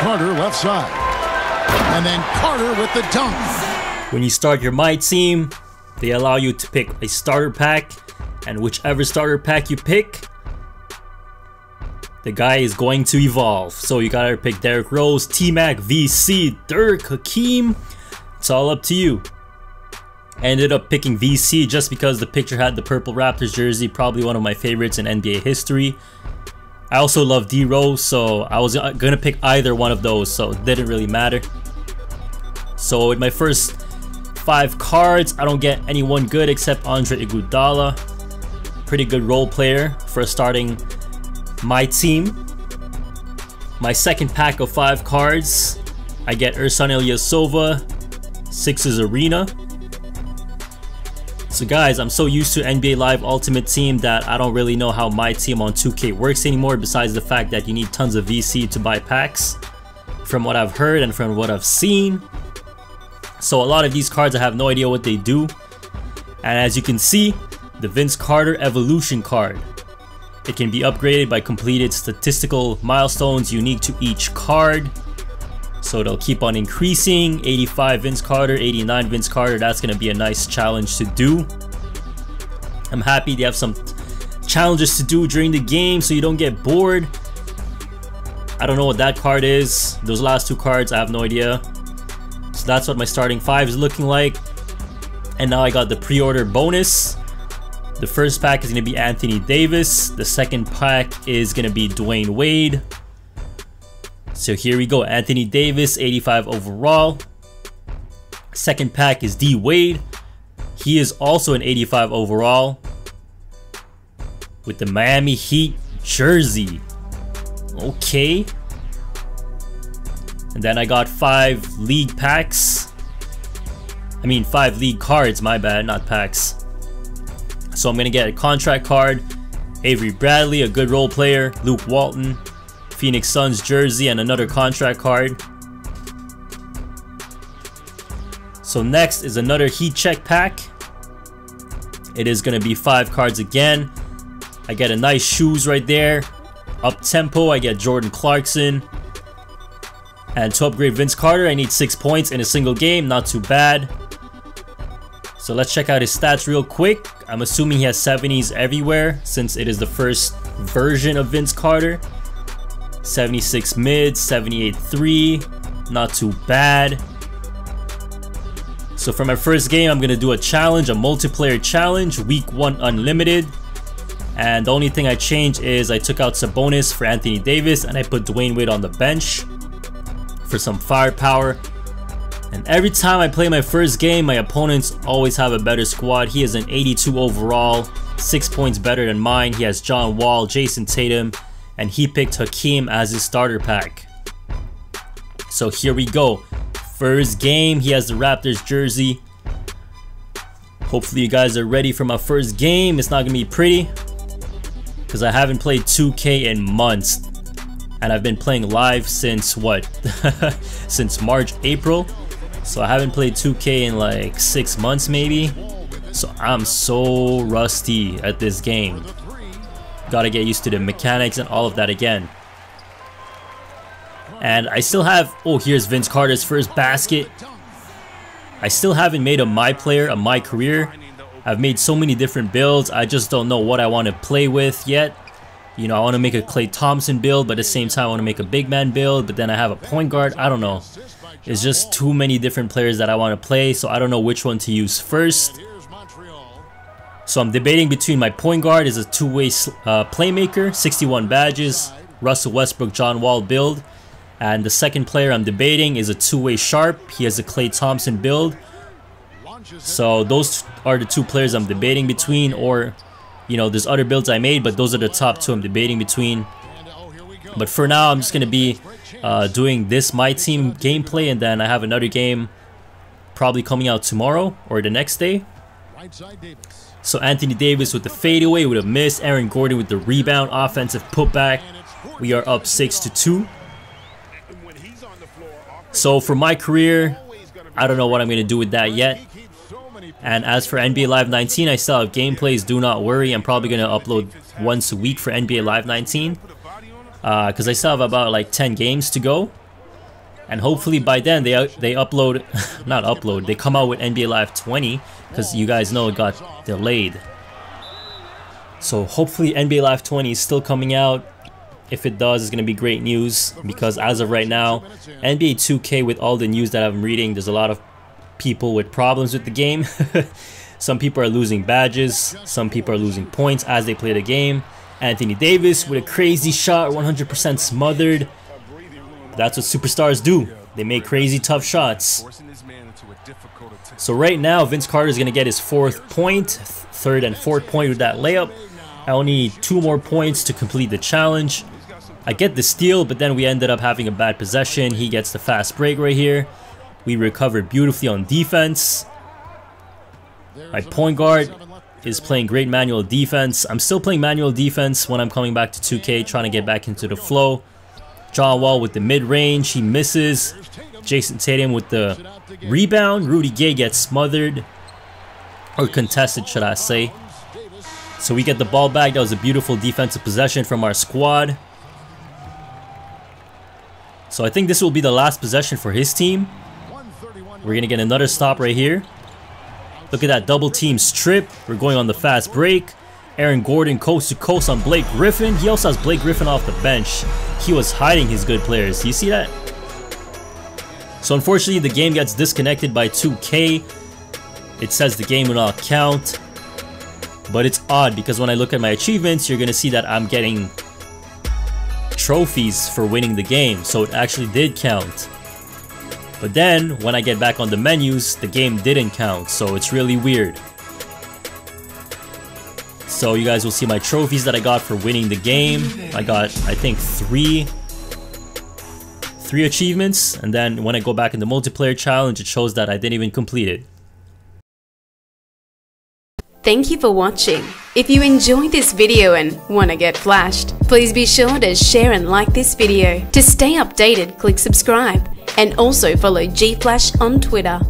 Carter left side. And then Carter with the dunk. When you start your My Team, they allow you to pick a starter pack, and whichever starter pack you pick, the guy is going to evolve. So you gotta pick Derrick Rose, T-Mac, VC, Dirk, Hakeem. It's all up to you. Ended up picking VC just because the picture had the purple Raptors jersey, probably one of my favorites in NBA history. I also love D Rose, so I was uh, gonna pick either one of those, so it didn't really matter. So with my first five cards, I don't get anyone good except Andre Iguodala. Pretty good role player for starting my team. My second pack of five cards, I get Ersan Ilyasova, Sixes Arena. So guys, I'm so used to NBA Live Ultimate Team that I don't really know how my team on 2K works anymore besides the fact that you need tons of VC to buy packs. From what I've heard and from what I've seen. So a lot of these cards I have no idea what they do. And as you can see, the Vince Carter Evolution card. It can be upgraded by completed statistical milestones unique to each card. So it'll keep on increasing. 85 Vince Carter, 89 Vince Carter. That's going to be a nice challenge to do. I'm happy they have some challenges to do during the game so you don't get bored. I don't know what that card is. Those last two cards, I have no idea. So that's what my starting five is looking like. And now I got the pre-order bonus. The first pack is going to be Anthony Davis. The second pack is going to be Dwyane Wade. So here we go. Anthony Davis, 85 overall. Second pack is D Wade. He is also an 85 overall. With the Miami Heat jersey. Okay. And then I got five league packs. I mean, five league cards, my bad, not packs. So I'm going to get a contract card, Avery Bradley, a good role player, Luke Walton, Phoenix Suns jersey, and another contract card. So next is another heat check pack. It is going to be five cards again. I get a nice shoes right there. Up tempo, I get Jordan Clarkson. And to upgrade Vince Carter, I need six points in a single game. Not too bad. So let's check out his stats real quick. I'm assuming he has 70s everywhere since it is the first version of Vince Carter. 76 mid, 78 3, not too bad. So for my first game, I'm gonna do a challenge, a multiplayer challenge, week one unlimited. And the only thing I changed is I took out Sabonis for Anthony Davis and I put Dwyane Wade on the bench for some firepower. And every time I play my first game, my opponents always have a better squad. He is an 82 overall, 6 points better than mine. He has John Wall, Jayson Tatum, and he picked Hakeem as his starter pack. So here we go. First game, he has the Raptors jersey. Hopefully you guys are ready for my first game. It's not going to be pretty. Because I haven't played 2K in months. And I've been playing live since what? since March, April. So I haven't played 2K in like six months maybe. So I'm so rusty at this game. Gotta get used to the mechanics and all of that again. And I still have, oh here's Vince Carter's first basket. I still haven't made a my player, a my career. I've made so many different builds, I just don't know what I want to play with yet. You know, I want to make a Klay Thompson build, but at the same time I want to make a big man build, but then I have a point guard, I don't know. It's just too many different players that I want to play, so I don't know which one to use first. So I'm debating between my point guard is a two-way uh, playmaker, 61 badges, Russell Westbrook, John Wall build. And the second player I'm debating is a two-way sharp. He has a Klay Thompson build. So those are the two players I'm debating between or, you know, there's other builds I made, but those are the top two I'm debating between. But for now, I'm just going to be uh, doing this My Team gameplay, and then I have another game probably coming out tomorrow or the next day. So Anthony Davis with the fadeaway with a miss, Aaron Gordon with the rebound, offensive putback. We are up 6 to 2. So for my career, I don't know what I'm going to do with that yet. And as for NBA Live 19, I still have gameplays, do not worry. I'm probably going to upload once a week for NBA Live 19 because uh, I still have about like 10 games to go. And hopefully by then they they upload, not upload, they come out with NBA Live 20 because you guys know it got delayed. So hopefully NBA Live 20 is still coming out. If it does, it's going to be great news because as of right now, NBA 2K with all the news that I'm reading, there's a lot of people with problems with the game. some people are losing badges, some people are losing points as they play the game. Anthony Davis with a crazy shot, 100% smothered. That's what superstars do. They make crazy tough shots. So right now, Vince Carter is going to get his fourth point, third and fourth point with that layup. I only need two more points to complete the challenge. I get the steal, but then we ended up having a bad possession. He gets the fast break right here. We recovered beautifully on defense. My point guard is playing great manual defense. I'm still playing manual defense when I'm coming back to 2K, trying to get back into the flow. John Wall with the mid-range, he misses. Jayson Tatum with the rebound. Rudy Gay gets smothered. Or contested, should I say. So we get the ball back. That was a beautiful defensive possession from our squad. So I think this will be the last possession for his team. We're going to get another stop right here. Look at that double team strip. We're going on the fast break. Aaron Gordon coast to coast on Blake Griffin. He also has Blake Griffin off the bench. He was hiding his good players. You see that? So unfortunately, the game gets disconnected by 2K. It says the game will not count. But it's odd because when I look at my achievements, you're going to see that I'm getting trophies for winning the game. So it actually did count. But then, when I get back on the menus, the game didn't count, so it's really weird. So you guys will see my trophies that I got for winning the game. I got, I think, three, three achievements, and then when I go back in the multiplayer challenge, it shows that I didn't even complete it. Thank you for watching. If you enjoyed this video and want to get flashed, please be sure to share and like this video. To stay updated, click subscribe and also follow GFlash on Twitter.